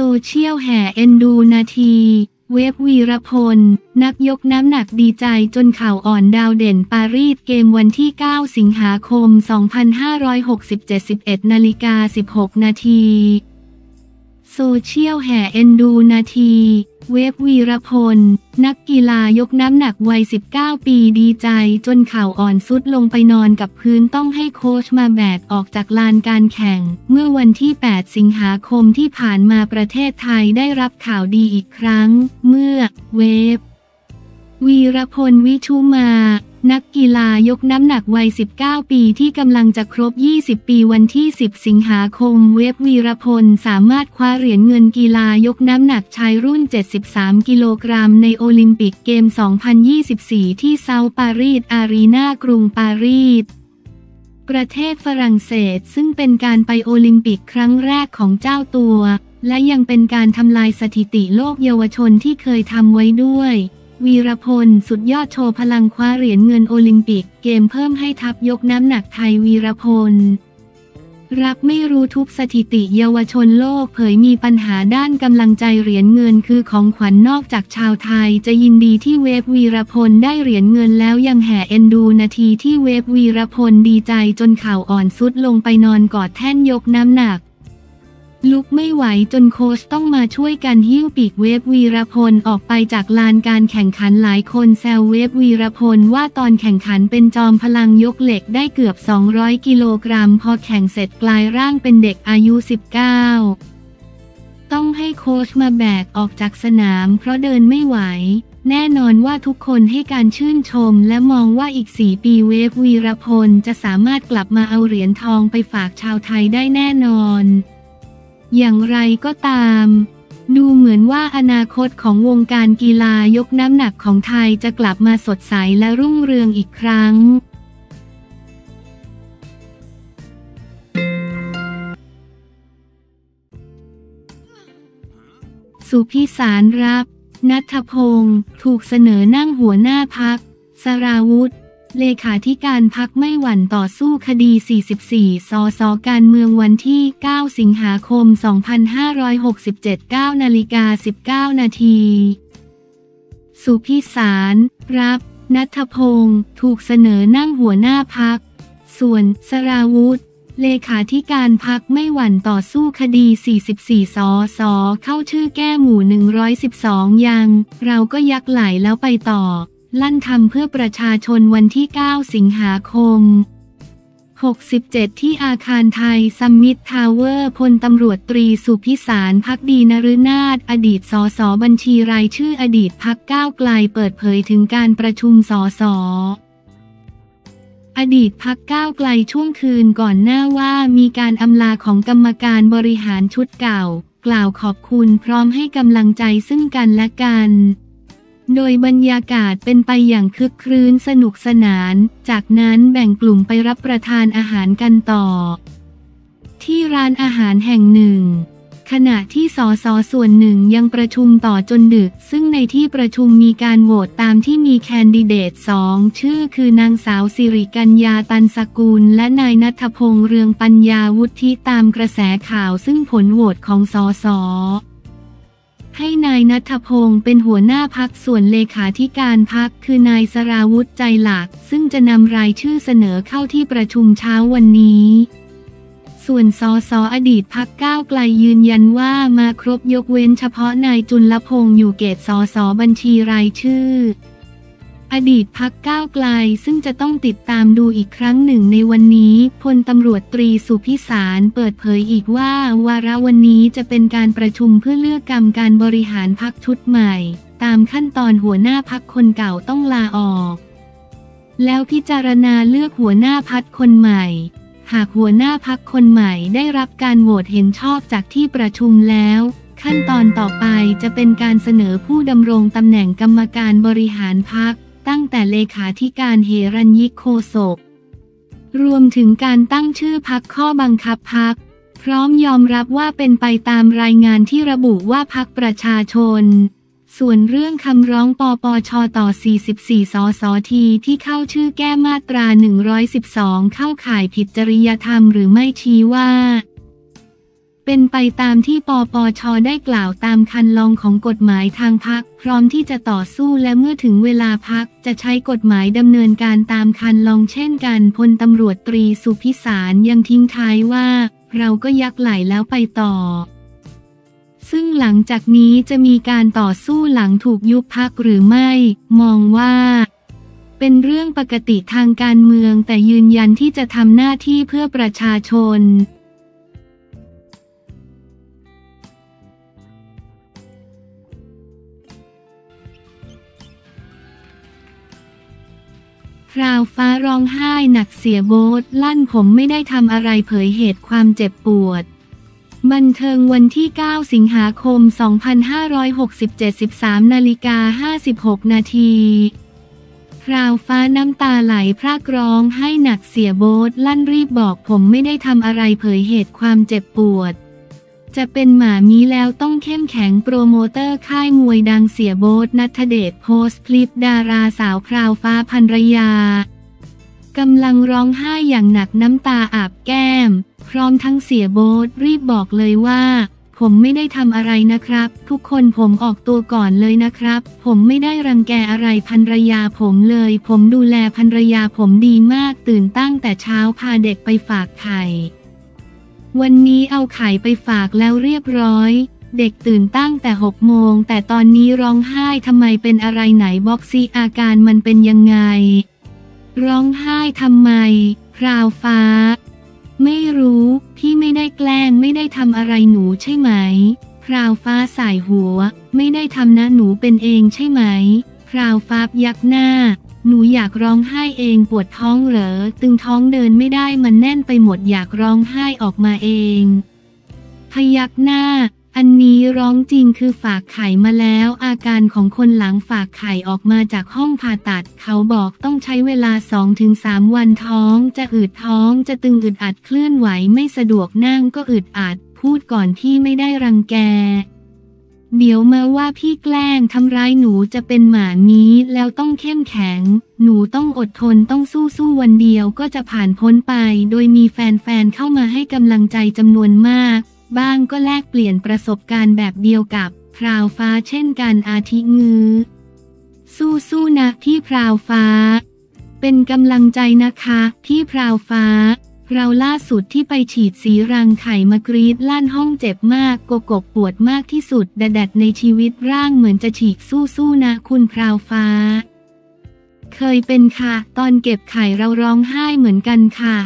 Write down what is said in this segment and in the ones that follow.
โซเชียลแห่เอ็นดูนาที เวฟวีรพล นักยกน้ำหนักดีใจจนเข่าอ่อนดาวเด่นปารีสเกมส์วันที่ 9 สิงหาคม 2567 11นาฬิกา16 นาที โซเชียลแห่เอ็นดูนาที เวฟวีรพล นักกีฬายกน้ำหนักวัย 19 ปีดีใจจนเข่าอ่อนทรุดลงไปนอนกับพื้นต้องให้โค้ชมาแบกออกจากลานการแข่ง เมื่อวันที่ 8 สิงหาคมที่ผ่านมาประเทศไทยได้รับข่าวดีอีกครั้ง เมื่อเวฟวีรพลวิชุมา นักกีฬายกน้ำหนักวัย 19 ปีที่กำลังจะครบ 20 ปีวันที่ 10 สิงหาคม เวฟวีรพล สามารถคว้าเหรียญเงินกีฬายกน้ำหนักชายรุ่น 73 กิโลกรัมในโอลิมปิกเกมส์ 2024 ที่เซาท์ปารีสอารีนากรุงปารีสประเทศฝรั่งเศสซึ่งเป็นการไปโอลิมปิกครั้งแรกของเจ้าตัว และยังเป็นการทำลายสถิติโลกเยาวชนที่เคยทำไว้ด้วย วีรพล สุดยอดโชว์พลังคว้าเหรียญเงินโอลิมปิก เกมเพิ่มให้ทัพยกน้ำหนักไทยวีรพล รักไม่รู้ทุบสถิติเยาวชนโลกเผยมีปัญหาด้านกำลังใจเหรียญเงินคือของขวัญนนอกจากชาวไทย จะยินดีที่เวฟวีรพลได้เหรียญเงินแล้วยังแห่เอ็นดูนาทีที่เวฟวีรพลดีใจจนเข่าอ่อนสุดลงไปนอนกอดแท่นยกน้ำหนัก ลุกไม่ไหวจนโค้ชต้องมาช่วยกันหิ้วปีกเวฟวีรพลออกไปจากลานการแข่งขันหลายคนแซวเวฟวีรพลว่าตอนแข่งขันเป็นจอมพลังยกเหล็กได้เกือบ 200 กิโลกรัมพอแข่งเสร็จกลายร่างเป็นเด็กอายุ 19 ต้องให้โค้ชมาแบกออกจากสนามเพราะเดินไม่ไหวแน่นอนว่าทุกคนให้การชื่นชมและมองว่าอีก 4 ปีเวฟวีรพลจะสามารถกลับมาเอาเหรียญทองไปฝากชาวไทยได้แน่นอน อย่างไรก็ตาม ดูเหมือนว่าอนาคตของวงการกีฬายกน้ำหนักของไทยจะกลับมาสดใสและรุ่งเรืองอีกครั้งสุพิสารรับ นัทพงศ์ถูกเสนอนั่งหัวหน้าพัก สราวุธ เลขาธิการพักไม่หวั่นต่อสู้คดี 44 สสการเมืองวันที่ 9 สิงหาคม 2567 9นาฬิกา 19 นาที สุพิสาร รับ นัทพงศ์ถูกเสนอนั่งหัวหน้าพัก ส่วนสราวุธ เลขาธิการพักไม่หวั่นต่อสู้คดี 44 สสเข้าชื่อแก้หมู่ 112 ยัง เราก็ยักไหลแล้วไปต่อ ลั่นทำเพื่อประชาชนวันที่ 9 สิงหาคม 67 ที่อาคารไทยซัมมิตทาวเวอร์ พลตำรวจตรีสุพิศาล ภักดีนฤนาถอดีตสสบัญชีรายชื่ออดีตพรรคก้าวไกลเปิดเผยถึงการประชุมสสอดีตพรรคก้าวไกลช่วงคืนก่อนหน้าว่ามีการอำลาของกรรมการบริหารชุดเก่า กล่าวขอบคุณพร้อมให้กำลังใจซึ่งกันและกัน โดยบรรยากาศเป็นไปอย่างคึกครื้นสนุกสนาน จากนั้นแบ่งกลุ่มไปรับประทานอาหารกันต่อ ที่ร้านอาหารแห่งหนึ่ง ขณะที่สสส่วนหนึ่งยังประชุมต่อจนดึก ซึ่งในที่ประชุมมีการโหวตตามที่มีแคนดิเดตสองชื่อคือนางสาวสิริกัญญาตันสกุล และนายนัทพงษ์เรืองปัญญาวุฒิตามกระแสข่าวซึ่งผลโหวตของสส ให้นายนัทพงศ์เป็นหัวหน้าพักส่วนเลขาธิการพักคือนายสราวุธใจหลัก ซึ่งจะนำรายชื่อเสนอเข้าที่ประชุมเช้าวันนี้ ส่วนสสอดีตพักก้าวไกลยืนยันว่ามาครบยกเว้นเฉพาะนายจุลพงศ์อยู่เกตสสบัญชีรายชื่อ อดีตพักก้าวไกลซึ่งจะต้องติดตามดูอีกครั้งหนึ่งในวันนี้พลตำรวจตรีสุพิสารเปิดเผยอีกว่า วาระวันนี้จะเป็นการประชุมเพื่อเลือกกรรมการบริหารพักชุดใหม่ ตามขั้นตอนหัวหน้าพักคนเก่าต้องลาออก แล้วพิจารณาเลือกหัวหน้าพักคนใหม่ หากหัวหน้าพักคนใหม่ได้รับการโหวตเห็นชอบจากที่ประชุมแล้วขั้นตอนต่อไปจะเป็นการเสนอผู้ดำรงตำแหน่งกรรมการบริหารพัก ตั้งแต่เลขาธิการเฮรัญยิกโคศก รวมถึงการตั้งชื่อพักข้อบังคับพัก พร้อมยอมรับว่าเป็นไปตามรายงานที่ระบุว่าพักประชาชน ส่วนเรื่องคำร้องปปชต่อ 44 สสทีที่เข้าชื่อแก้มาตรา 112 เข้าข่ายผิดจริยธรรมหรือไม่ชี้ว่า เป็นไปตามที่ปปชได้กล่าวตามคันลองของกฎหมายทางพัก พร้อมที่จะต่อสู้และเมื่อถึงเวลาพักจะใช้กฎหมายดำเนินการตามคันลองเช่นกันพลตำรวจตรีสุพิสารยังทิ้งท้ายว่า เราก็ยักไหลแล้วไปต่อ ซึ่งหลังจากนี้จะมีการต่อสู้หลังถูกยุบพักหรือไม่ มองว่าเป็นเรื่องปกติทางการเมืองแต่ยืนยันที่จะทำหน้าที่เพื่อประชาชน พราวฟ้าร้องไห้หนักเสียโบทลั่นผมไม่ได้ทำอะไรเผยเหตุความเจ็บปวด บันเทิงวันที่ 9 สิงหาคม 2567 13นาฬิกา56 นาทีพราวฟ้าน้ำตาไหลพรากร้องให้หนักเสียโบทลั่นรีบบอกผมไม่ได้ทำอะไรเผยเหตุความเจ็บปวด จะเป็นหมามีแล้วต้องเข้มแข็งโปรโมเตอร์ค่ายมวยดังเสียโบทนัทเดชโพสต์คลิปดาราสาวพราวฟ้าพันรยากำลังร้องไห้อย่างหนักน้ำตาอาบแก้ม พร้อมทั้งเสียโบทรีบบอกเลยว่า ผมไม่ได้ทำอะไรนะครับ ทุกคนผมออกตัวก่อนเลยนะครับ ผมไม่ได้รังแกอะไรภรรยาผมเลย ผมดูแลภรรยาผมดีมากตื่นตั้งแต่เช้าพาเด็กไปฝากไข่ วันนี้เอาไข่ไปฝากแล้วเรียบร้อย เด็กตื่นตั้งแต่หกโมง แต่ตอนนี้ร้องไห้ทำไมเป็นอะไรไหนบ็อกซี่อาการมันเป็นยังไง ร้องไห้ทำไม พราวฟ้า ไม่รู้ พี่ไม่ได้แกล้งไม่ได้ทำอะไรหนูใช่ไหม พราวฟ้าสายหัว ไม่ได้ทำนะหนูเป็นเองใช่ไหม พราวฟ้ายักหน้า หนูอยากร้องไห้เองปวดท้องเหรอ ตึงท้องเดินไม่ได้มันแน่นไปหมดอยากร้องไห้ออกมาเอง พยักหน้า อันนี้ร้องจริงคือฝากไข่มาแล้ว อาการของคนหลังฝากไข่ออกมาจากห้องผ่าตัด เขาบอกต้องใช้เวลา 2-3 วันท้อง จะอืดท้องจะตึงอึดอัดเคลื่อนไหวไม่สะดวกนั่งก็อึดอัด พูดก่อนที่ไม่ได้รังแก เดี๋ยวมาว่าพี่แกล้งทำร้ายหนูจะเป็นหมานี้แล้วต้องเข้มแข็ง หนูต้องอดทนต้องสู้สู้วันเดียวก็จะผ่านพ้นไป โดยมีแฟนๆเข้ามาให้กำลังใจจำนวนมาก บ้างก็แลกเปลี่ยนประสบการณ์แบบเดียวกับพราวฟ้าเช่นกันอาทิงือ สู้สู้นะพี่พราวฟ้า เป็นกำลังใจนะคะพี่พราวฟ้า เราล่าสุดที่ไปฉีดสีรังไข่มากรีดลั่นห้องเจ็บมากโกกกปวดมากที่สุดแดดในชีวิตร่างเหมือนจะฉีกสู้ๆนะคุณพราวฟ้า เคยเป็นค่ะ ตอนเก็บไข่เราร้องไห้เหมือนกันค่ะ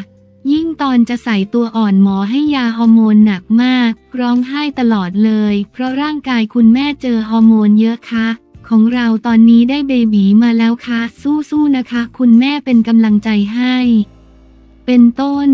ยิ่งตอนจะใส่ตัวอ่อนหมอให้ยาฮอร์โมนหนักมาก ร้องไห้ตลอดเลย เพราะร่างกายคุณแม่เจอฮอร์โมนเยอะค่ะของเราตอนนี้ได้เบบีมาแล้วค่ะสู้ๆนะคะ คุณแม่เป็นกำลังใจให้ เป็นต้น